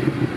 you